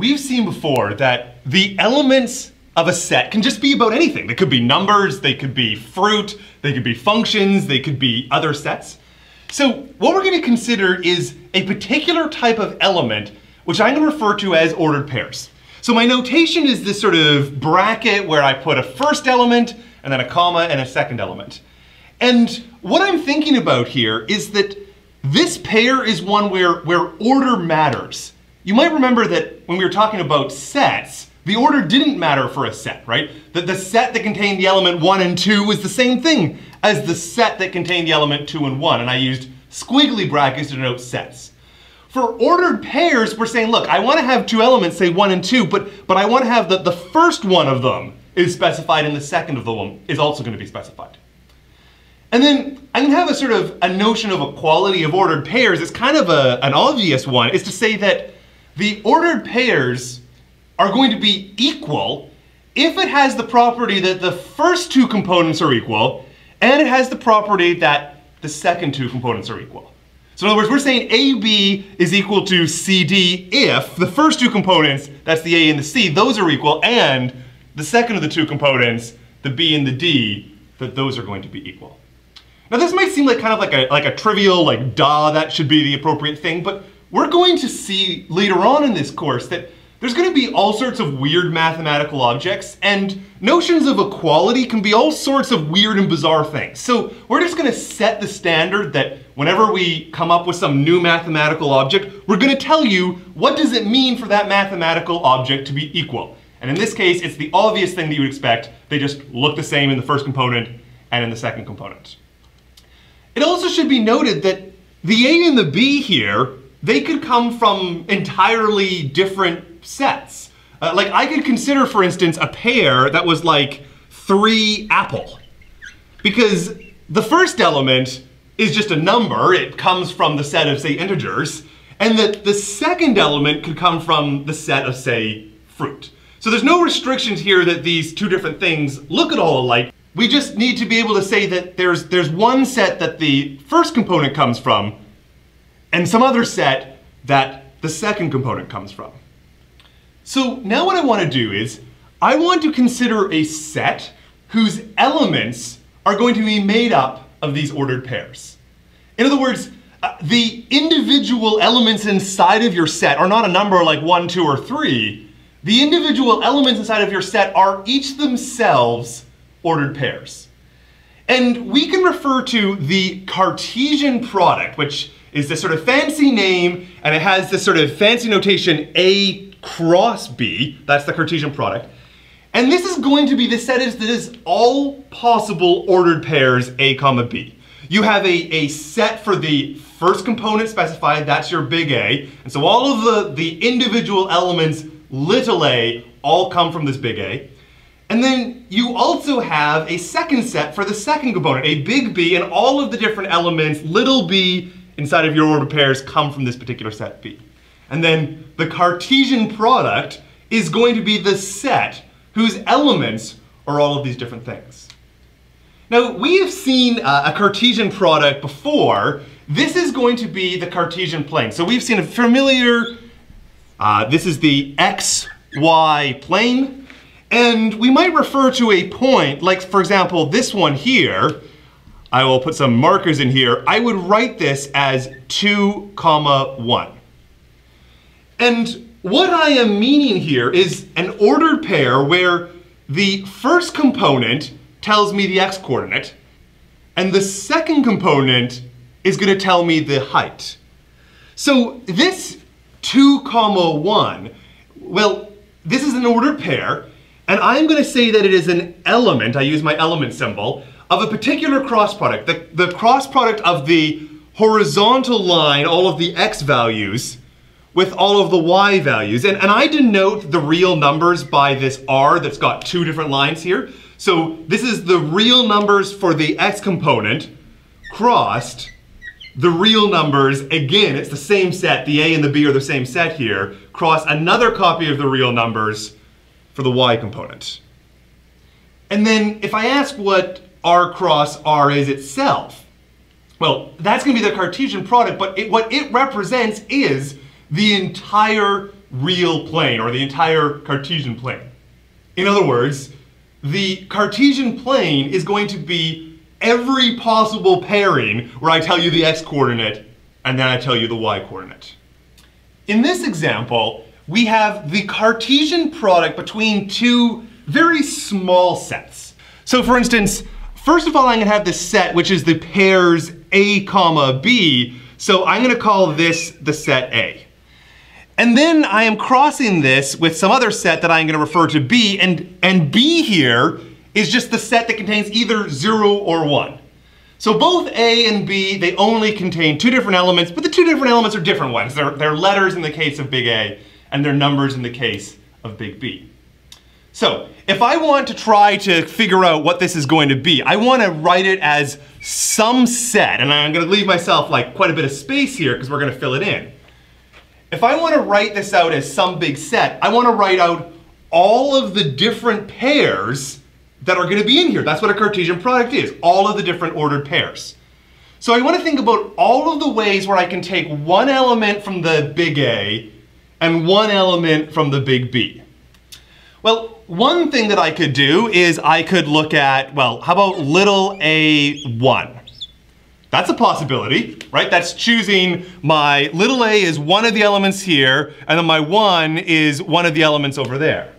we've seen before that the elements of a set can just be about anything. They could be numbers, they could be fruit, they could be functions, they could be other sets. So what we're going to consider is a particular type of element which I'm going to refer to as ordered pairs. So my notation is this sort of bracket where I put a first element and then a comma and a second element. And what I'm thinking about here is that this pair is one where, where order matters. You might remember that when we were talking about sets, the order didn't matter for a set, right? That the set that contained the element 1 and 2 was the same thing as the set that contained the element 2 and 1, and I used squiggly brackets to denote sets. For ordered pairs, we're saying, look, I want to have two elements, say 1 and 2, but, but I want to have the, the first one of them is specified and the second of them is also going to be specified. And then going to have a sort of a notion of equality of ordered pairs. It's kind of a, an obvious one, is to say that the ordered pairs are going to be equal if it has the property that the first two components are equal and it has the property that the second two components are equal. So in other words, we're saying AB is equal to CD if the first two components, that's the A and the C, those are equal, and the second of the two components, the B and the D, that those are going to be equal. Now this might seem like kind of like a, like a trivial, like duh, that should be the appropriate thing, but we're going to see later on in this course that there's going to be all sorts of weird mathematical objects, and notions of equality can be all sorts of weird and bizarre things. So we're just going to set the standard that whenever we come up with some new mathematical object, we're going to tell you what does it mean for that mathematical object to be equal. And in this case, it's the obvious thing that you would expect. They just look the same in the first component and in the second component. It also should be noted that the A and the B here, they could come from entirely different sets. Uh, like I could consider, for instance, a pair that was like three apple. Because the first element is just a number, it comes from the set of, say, integers, and that the second element could come from the set of, say, fruit. So there's no restrictions here that these two different things look at all alike. We just need to be able to say that there's, there's one set that the first component comes from, and some other set that the second component comes from. So now what I want to do is, I want to consider a set whose elements are going to be made up of these ordered pairs. In other words, uh, the individual elements inside of your set are not a number like one, two, or three. The individual elements inside of your set are each themselves ordered pairs. And we can refer to the Cartesian product, which is this sort of fancy name, and it has this sort of fancy notation A cross B, that's the Cartesian product. And this is going to be the set that is all possible ordered pairs A comma B. You have a, a set for the first component specified, that's your big A. And so all of the, the individual elements, little a, all come from this big A. And then you also have a second set for the second component, a big B, and all of the different elements, little b, inside of your ordered pairs come from this particular set B. And then the Cartesian product is going to be the set whose elements are all of these different things. Now, we have seen uh, a Cartesian product before. This is going to be the Cartesian plane. So we've seen a familiar, uh, this is the xy plane. And we might refer to a point, like for example, this one here, I will put some markers in here. I would write this as 2 comma 1. And what I am meaning here is an ordered pair where the first component tells me the x-coordinate, and the second component is going to tell me the height. So this 2 comma 1, well, this is an ordered pair, and I'm going to say that it is an element, I use my element symbol, of a particular cross product. The, the cross product of the horizontal line, all of the x values, with all of the y values. And, and I denote the real numbers by this r that's got two different lines here. So this is the real numbers for the x component crossed the real numbers, again, it's the same set, the a and the b are the same set here, cross another copy of the real numbers for the y component. And then if I ask what r cross r is itself, well, that's going to be the Cartesian product, but it, what it represents is the entire real plane or the entire Cartesian plane. In other words, the Cartesian plane is going to be every possible pairing where I tell you the x coordinate and then I tell you the y coordinate. In this example, we have the Cartesian product between two very small sets. So for instance, first of all, I'm gonna have this set, which is the pairs A comma B. So I'm gonna call this the set A. And then I am crossing this with some other set that I'm gonna refer to B, and, and B here is just the set that contains either zero or one. So both A and B, they only contain two different elements, but the two different elements are different ones. They're, they're letters in the case of big A, and they're numbers in the case of big B. So if I want to try to figure out what this is going to be, I want to write it as some set, and I'm going to leave myself like quite a bit of space here because we're going to fill it in. If I want to write this out as some big set, I want to write out all of the different pairs that are going to be in here. That's what a Cartesian product is, all of the different ordered pairs. So I want to think about all of the ways where I can take one element from the big A and one element from the big B. Well, one thing that I could do is I could look at, well, how about little a1? That's a possibility, right? That's choosing my little a is one of the elements here, and then my one is one of the elements over there.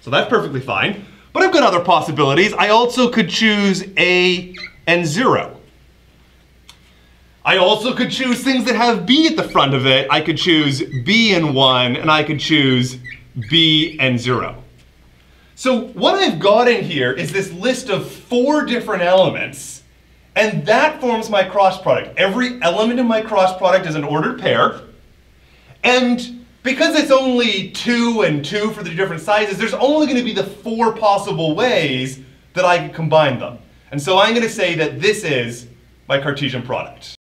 So that's perfectly fine. But I've got other possibilities. I also could choose a and zero. I also could choose things that have b at the front of it. I could choose b and one, and I could choose b and zero. So what I've got in here is this list of four different elements, and that forms my cross product. Every element in my cross product is an ordered pair, and because it's only two and two for the different sizes, there's only going to be the four possible ways that I can combine them. And so I'm going to say that this is my Cartesian product.